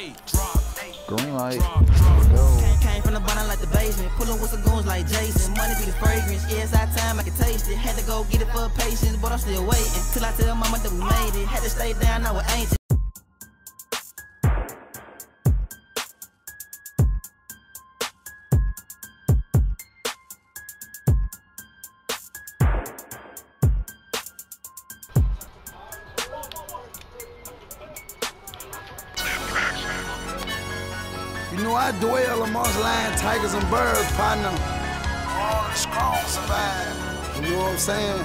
Green light. Go. Came from the bottom like the basement. Pulling with some goons like Jason. Money be the fragrance. Yeah, it's our time, I can taste it. Had to go get it for patience, but I'm still waiting. Till I tell mama that we made it. Had to stay down, now we're ancient. You know I dwell amongst lion, tigers, and birds, partner. All the strong survive. You know what I'm saying?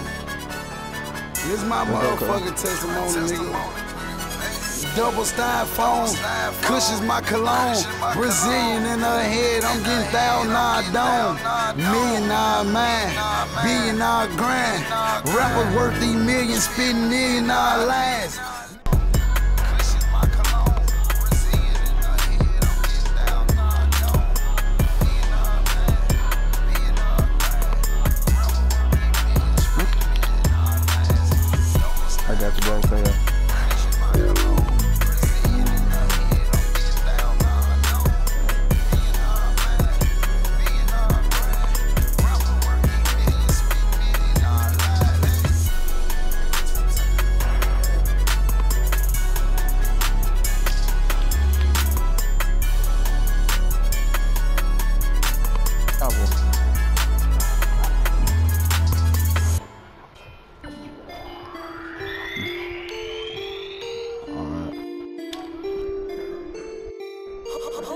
This my motherfucking testimony, nigga. Double styrofoam, Kush is my cologne. Brazilian in her head, I'm getting thousand dollar dome. Million dollar man, billion dollar grind. Rappers worth these millions, spitting million dollar lines. Dollar lines.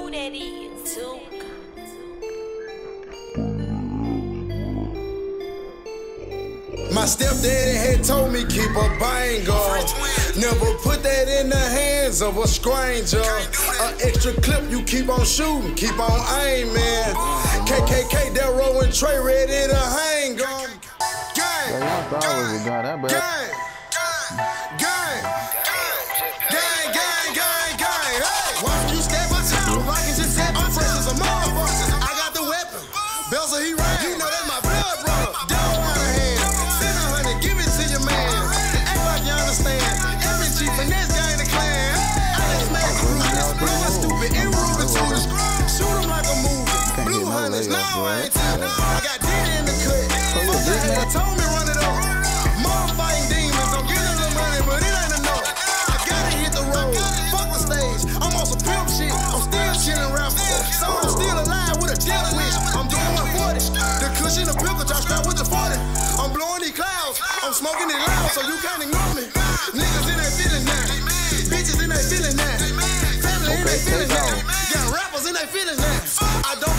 Who that is? Too. My stepdaddy had told me keep a banger. Never put that in the hands of a stranger. An extra clip you keep on shooting, keep on aiming. KKK, Delro and Trey ready to hang 'em. Gang, Yo, y'all boy. I ain't tell I got Diddy in the cut. Fuck that, man? told me run it up. Mom demons, I'm getting the money, but it ain't enough. I gotta hit the road, fuck the stage. I'm on some pimp shit, I'm still chilling rappers. So I'm still alive with a death wish. I'm doing 140. The cushion, the pickle, drop strap with the 40. I'm blowing these clouds, I'm smoking it loud, so you can't ignore me. Niggas in their feelings now, bitches in their feelings now, family in their feelings now. Got rappers in their feelings now. I don't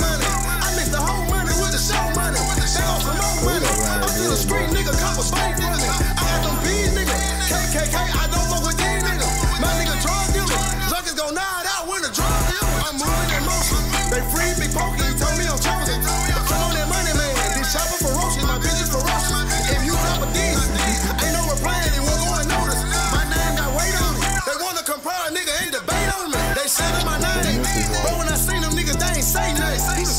He's